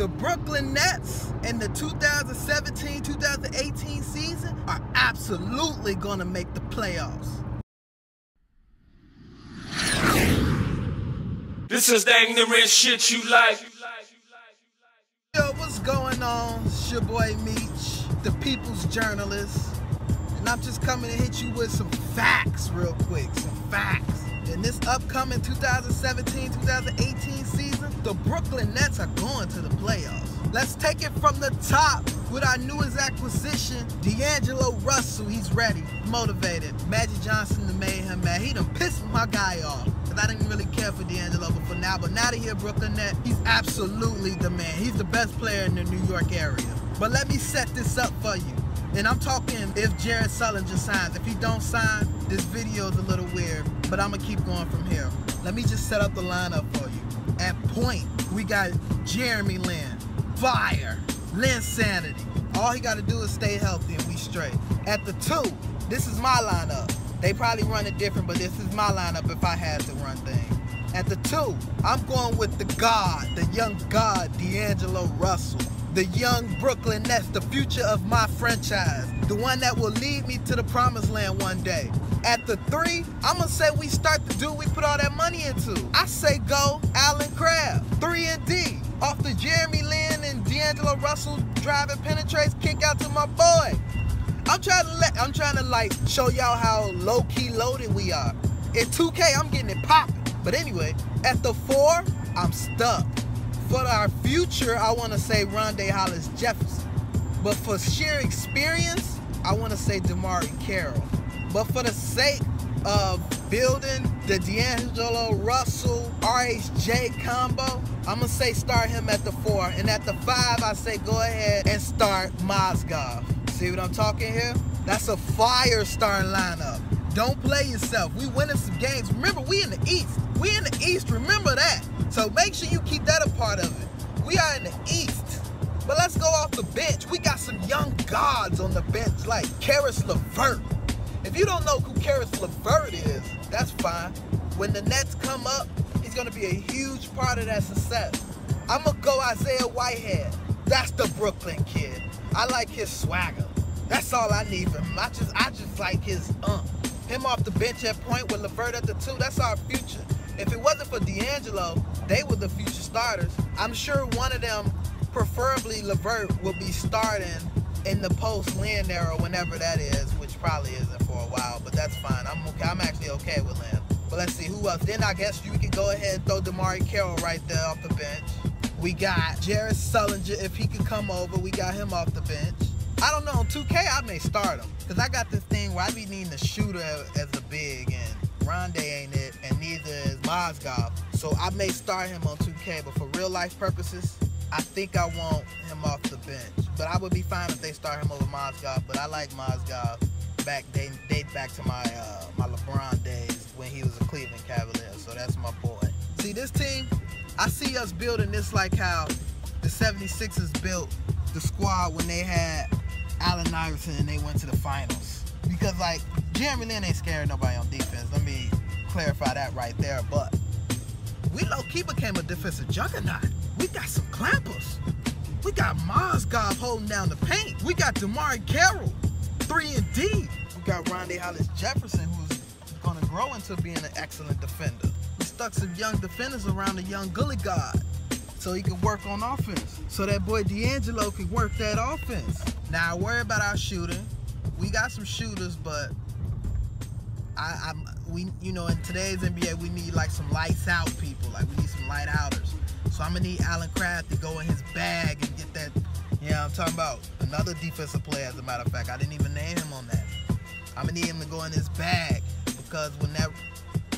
The Brooklyn Nets in the 2017-2018 season are absolutely gonna make the playoffs. This is the ignorant shit you like. Yo, what's going on? It's your boy Meech, the people's journalist. And I'm just coming to hit you with some facts real quick. Some facts. In this upcoming 2017-2018 season, the Brooklyn Nets are going to the playoffs. Let's take it from the top with our newest acquisition, D'Angelo Russell. He's ready, motivated. Magic Johnson done made him mad. He done pissed my guy off. Cause I didn't really care for D'Angelo before now, but now that he a Brooklyn Net, he's absolutely the man. He's the best player in the New York area. But let me set this up for you. And I'm talking if Jared Sullinger signs. If he don't sign, this video is a little weird, but I'm gonna keep going from here. Let me just set up the lineup for you. At point, we got Jeremy Lin, Fire, Lin Sanity. All he gotta do is stay healthy and we straight. At the two, this is my lineup. They probably run it different, but this is my lineup if I had to run things. At the two, I'm going with the God, the young God, D'Angelo Russell the young Brooklyn Nets, the future of my franchise, the one that will lead me to the promised land one day. At the three, I'm gonna say we start the dude we put all that money into. I say go Allen Crabbe, three and D, off the Jeremy Lin and D'Angelo Russell driving penetrates kick out to my boy. I'm trying to let, I'm trying to like show y'all how low key loaded we are. In 2K, I'm getting it popping. But anyway, at the four, I'm stuck. For our future, I want to say Rondae Hollis Jefferson. But for sheer experience, I want to say DeMarre Carroll. But for the sake of building the D'Angelo Russell RHJ combo, I'm going to say start him at the four. And at the five, I say go ahead and start Mozgov. See what I'm talking here? That's a fire starting lineup. Don't play yourself. We winning some games. Remember, we in the East. We in the East. Remember that. So make sure you keep that a part of it. We are in the East. But let's go off the bench. We got some young gods on the bench like Caris LeVert. If you don't know who Caris LeVert is, that's fine. When the Nets come up, he's going to be a huge part of that success. I'm going to go Isaiah Whitehead. That's the Brooklyn kid. I like his swagger. That's all I need from him. I just I just like his ump. Him off the bench at point with LeVert at the two, that's our future. If it wasn't for D'Angelo, they were the future starters. I'm sure one of them, preferably LeVert, will be starting in the post Lin era, whenever that is, which probably isn't for a while, but that's fine. I'm okay. I'm actually okay with Lin. But let's see who else. Then I guess you can go ahead and throw DeMarre Carroll right there off the bench. We got Jared Sullinger, if he could come over, we got him off the bench. I don't know, on 2K, I may start him. Because I got this thing where I be needing a shooter as a big, and Rondae ain't it, and neither is Mozgov. So I may start him on 2K, but for real life purposes, I think I want him off the bench. But I would be fine if they start him over Mozgov, but I like Mozgov. Back, they date back to my uh, my LeBron days when he was a Cleveland Cavalier, so that's my boy. See, this team, I see us building this like how the 76ers built the squad when they had Allen Iverson and they went to the finals. Because like Jeremy Lin ain't scaring nobody on defense. Let me clarify that right there. But we low key became a defensive juggernaut. We got some clampers. We got Mozgov holding down the paint. We got DeMarre Carroll, three and D. We got Rondae Hollis Jefferson, who's gonna grow into being an excellent defender. We stuck some young defenders around the young Gully God so he can work on offense. So that boy D'Angelo can work that offense. Now I worry about our shooting. We got some shooters, but I, I'm we you know in today's NBA we need like some lights out people. Like we need some light outers. So I'm gonna need Allen Crabbe to go in his bag and get that. You know I'm talking about another defensive player. As a matter of fact, I didn't even name him on that. I'm gonna need him to go in his bag because when that,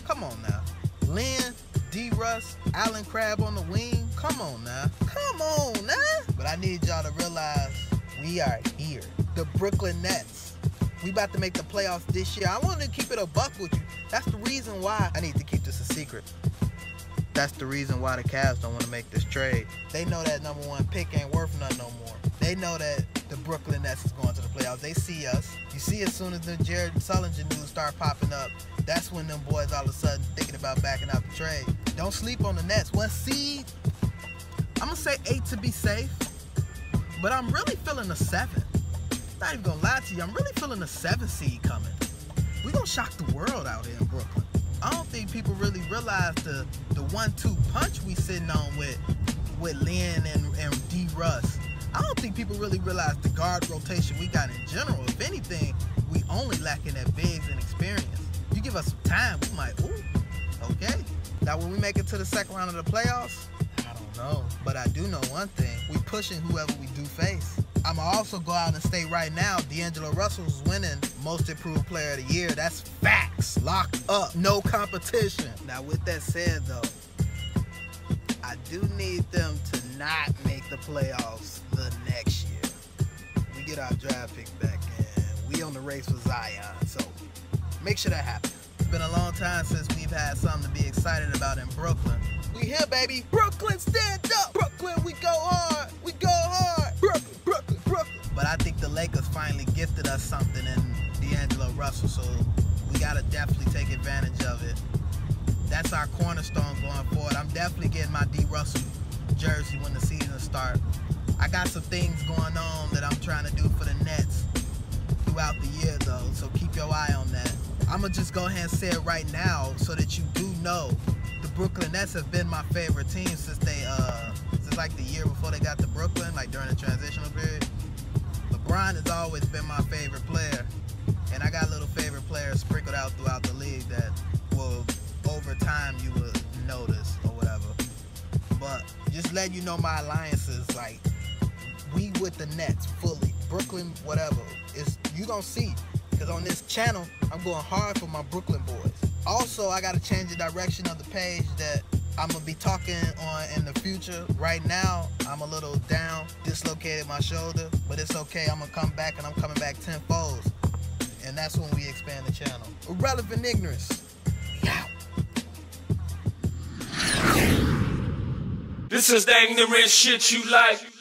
come on now, Lin, D. Russ, Allen Crabbe on the wing. Come on now, come on now. But I need y'all to realize we are here. The Brooklyn Nets. We about to make the playoffs this year. I want to keep it a buck with you. That's the reason why I need to keep this a secret. That's the reason why the Cavs don't want to make this trade. They know that number one pick ain't worth nothing no more. They know that the Brooklyn Nets is going to the playoffs. They see us. You see, as soon as the Jared Sullinger news start popping up, that's when them boys all of a sudden thinking about backing out the trade. Don't sleep on the Nets. One seed I'm gonna say eight to be safe, but I'm really feeling a seven. Not even gonna lie to you, I'm really feeling a seven seed coming. We gonna shock the world out here in Brooklyn. I don't think people really realize the the one-two punch we sitting on with with Lin and, and D Russ. I don't think people really realize the guard rotation we got in general. If anything, we only lacking that bigs and experience. You give us some time, we might, ooh, okay. Now when we make it to the second round of the playoffs, I don't know. But I do know one thing. We pushing whoever we do face. I'ma also go out and state right now, D'Angelo Russell's winning most improved player of the year. That's facts. Locked up. No competition. Now with that said though, I do need them to not make the playoffs the next year. We get our draft pick back and we on the race for Zion. So make sure that happens. It's been a long time since we've had something to be excited about in Brooklyn. We here, baby. Brooklyn, stand up. Brooklyn, we go hard. Gifted us something in D'Angelo Russell, so we gotta definitely take advantage of it. That's our cornerstone going forward. I'm definitely getting my D Russell jersey when the season starts. I got some things going on that I'm trying to do for the Nets throughout the year though, so keep your eye on that. I'ma just go ahead and say it right now so that you do know the Brooklyn Nets have been my favorite team since they uh since like the year before they got to Brooklyn, like during the transitional period. LeBron has always been my favorite player. And I got little favorite players sprinkled out throughout the league that will over time you will notice or whatever. But just letting you know my alliances, like we with the Nets fully, Brooklyn, whatever. It's you gonna see, cause on this channel I'm going hard for my Brooklyn boys. Also, I gotta change the direction of the page that I'm gonna be talking on in the future. Right now, I'm a little down, dislocated my shoulder, but it's okay. I'm gonna come back and I'm coming back tenfold. And that's when we expand the channel. Irrelevant ignorance. Yeah. This is the ignorant shit you like.